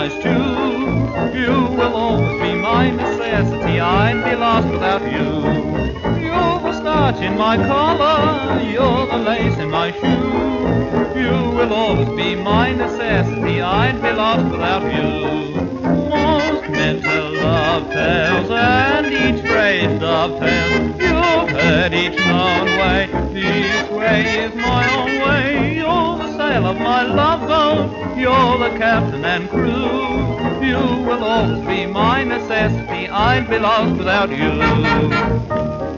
my stew. You will always be my necessity, I'd be lost without you. You're the starch in my collar, you're the lace in my shoe. You will always be my necessity, I'd be lost without you. Most men tell love tales, and each phrase dovetails. You've heard each known way, this way is my own way. You're the sail of my love you're the captain and crew. You will always be my necessity, I'd be lost without you.